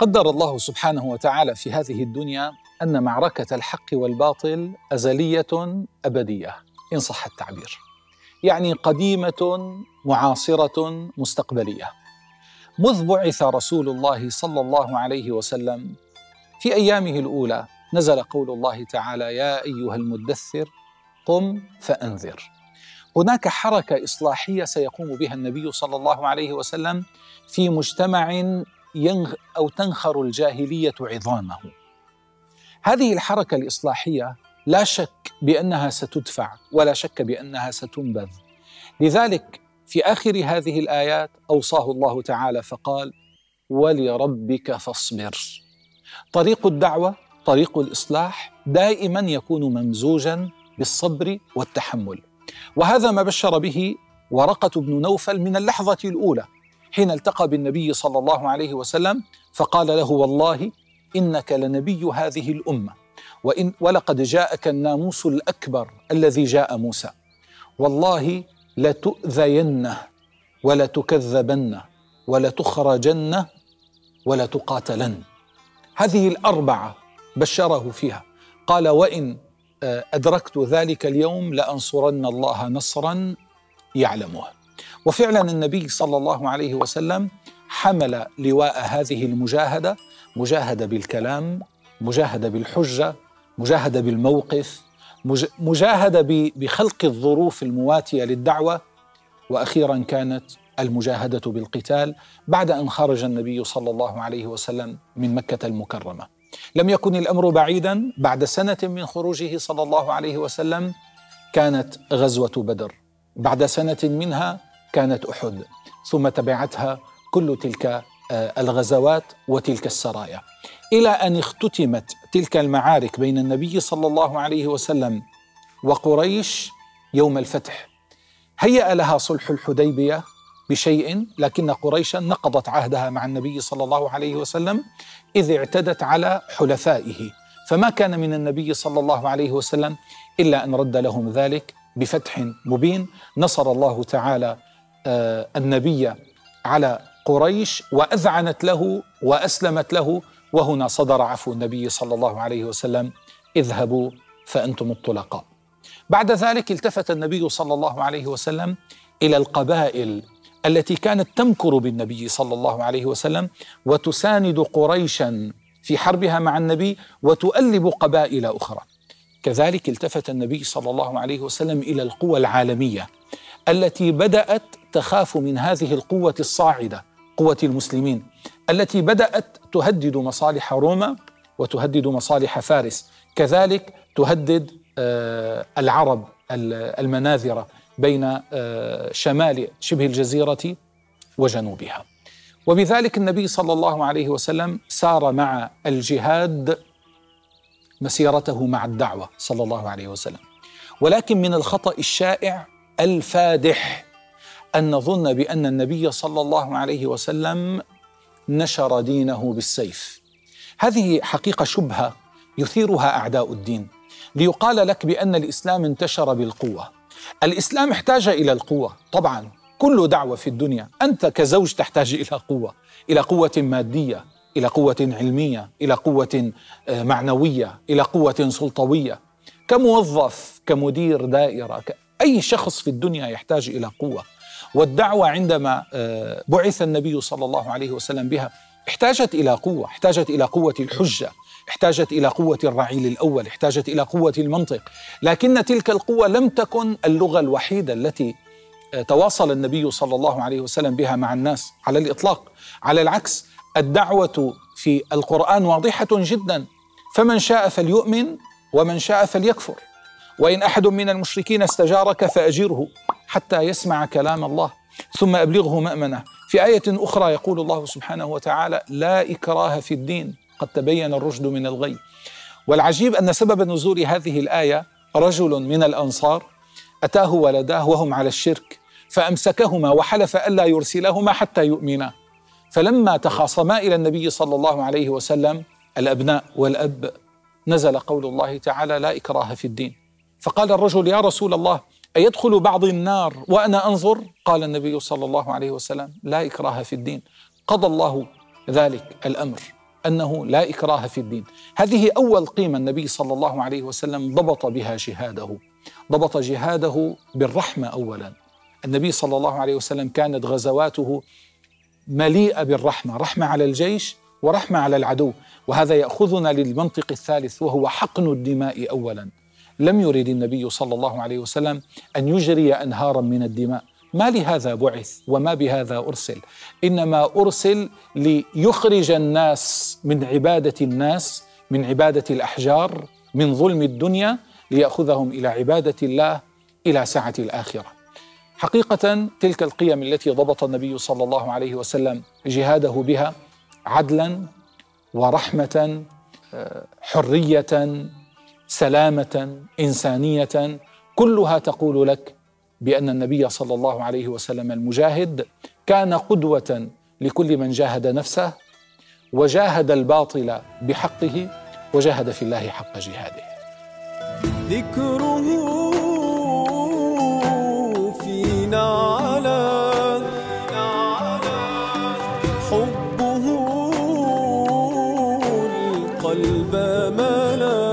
قدر الله سبحانه وتعالى في هذه الدنيا أن معركة الحق والباطل أزلية أبدية إن صح التعبير. يعني قديمة معاصرة مستقبلية. مذ بعث رسول الله صلى الله عليه وسلم في أيامه الأولى نزل قول الله تعالى يا أيها المدثر قم فأنذر. هناك حركة إصلاحية سيقوم بها النبي صلى الله عليه وسلم في مجتمع ينغ أو تنخر الجاهلية عظامه. هذه الحركة الإصلاحية لا شك بأنها ستدفع ولا شك بأنها ستنبذ. لذلك في آخر هذه الآيات أوصاه الله تعالى فقال: ولربك فاصبر. طريق الدعوة، طريق الإصلاح دائما يكون ممزوجا بالصبر والتحمل. وهذا ما بشر به ورقة بن نوفل من اللحظة الأولى حين التقى بالنبي صلى الله عليه وسلم فقال له والله إنك لنبي هذه الأمة وإن ولقد جاءك الناموس الأكبر الذي جاء موسى. والله لتؤذين ولتكذبن ولتخرجن ولتقاتلن هذه الأربعة بشره فيها. قال وإن أدركت ذلك اليوم لأنصرن الله نصرا يعلمه وفعلا النبي صلى الله عليه وسلم حمل لواء هذه المجاهدة مجاهدة بالكلام مجاهدة بالحجة مجاهدة بالموقف مجاهدة بخلق الظروف المواتية للدعوة. وأخيرا كانت المجاهدة بالقتال بعد أن خرج النبي صلى الله عليه وسلم من مكة المكرمة. لم يكن الأمر بعيدا بعد سنة من خروجه صلى الله عليه وسلم كانت غزوة بدر. بعد سنة منها كانت أحد. ثم تبعتها كل تلك الغزوات وتلك السرايا. إلى أن اختتمت تلك المعارك بين النبي صلى الله عليه وسلم وقريش يوم الفتح. هيأ لها صلح الحديبية بشيء لكن قريشا نقضت عهدها مع النبي صلى الله عليه وسلم إذ اعتدت على حلفائه. فما كان من النبي صلى الله عليه وسلم إلا أن رد لهم ذلك بفتح مبين. نصر الله تعالى النبي على قريش وأذعنت له وأسلمت له وهنا صدر عفو النبي صلى الله عليه وسلم اذهبوا فأنتم الطلقاء. بعد ذلك التفت النبي صلى الله عليه وسلم إلى القبائل التي كانت تمكر بالنبي صلى الله عليه وسلم وتساند قريشا في حربها مع النبي وتؤلب قبائل أخرى. كذلك التفت النبي صلى الله عليه وسلم إلى القوى العالمية التي بدأت تخاف من هذه القوة الصاعدة قوة المسلمين التي بدأت تهدد مصالح روما وتهدد مصالح فارس. كذلك تهدد العرب المناذرة بين شمال شبه الجزيرة وجنوبها. وبذلك النبي صلى الله عليه وسلم سار مع الجهاد مسيرته مع الدعوة صلى الله عليه وسلم. ولكن من الخطأ الشائع الفادح أن نظن بأن النبي صلى الله عليه وسلم نشر دينه بالسيف. هذه حقيقة شبهة يثيرها أعداء الدين ليقال لك بأن الإسلام انتشر بالقوة. الإسلام احتاج إلى القوة طبعا كل دعوة في الدنيا أنت كزوج تحتاج إلى قوة إلى قوة مادية إلى قوة علمية إلى قوة معنوية إلى قوة سلطوية. كموظف كمدير دائرة أي شخص في الدنيا يحتاج إلى قوة. والدعوة عندما بعث النبي صلى الله عليه وسلم بها احتاجت إلى قوة احتاجت إلى قوة الحجة احتاجت إلى قوة الرعيل الأول احتاجت إلى قوة المنطق. لكن تلك القوة لم تكن اللغة الوحيدة التي تواصل النبي صلى الله عليه وسلم بها مع الناس على الإطلاق. على العكس الدعوة في القرآن واضحة جدا. فمن شاء فليؤمن ومن شاء فليكفر. وإن أحد من المشركين استجارك فاجره حتى يسمع كلام الله. ثم أبلغه مأمنة. في آية أخرى يقول الله سبحانه وتعالى لا إكراه في الدين قد تبين الرشد من الغي. والعجيب أن سبب نزول هذه الآية رجل من الأنصار أتاه ولداه وهم على الشرك فأمسكهما وحلف الا يرسلهما حتى يؤمنا. فلما تخاصما إلى النبي صلى الله عليه وسلم الأبناء والأب. نزل قول الله تعالى لا إكراه في الدين. فقال الرجل يا رسول الله أيدخل بعض النار وأنا أنظر؟ قال النبي صلى الله عليه وسلم لا إكراه في الدين. قضى الله ذلك الأمر أنه لا إكراه في الدين. هذه أول قيمة النبي صلى الله عليه وسلم ضبط بها جهاده. ضبط جهاده بالرحمة اولا. النبي صلى الله عليه وسلم كانت غزواته مليئة بالرحمة رحمة على الجيش ورحمة على العدو. وهذا يأخذنا للمنطق الثالث وهو حقن الدماء اولا. لم يرد النبي صلى الله عليه وسلم أن يجري أنهارا من الدماء. ما لهذا بعث وما بهذا أرسل؟ إنما أرسل ليخرج الناس من عبادة الناس من عبادة الأحجار من ظلم الدنيا ليأخذهم إلى عبادة الله إلى سعه الآخرة. حقيقة تلك القيم التي ضبط النبي صلى الله عليه وسلم جهاده بها عدلا ورحمة حرية سلامة إنسانية كلها تقول لك بأن النبي صلى الله عليه وسلم المجاهد كان قدوة لكل من جاهد نفسه وجاهد الباطل بحقه وجاهد في الله حق جهاده. ذكره فينا على حبه القلب ما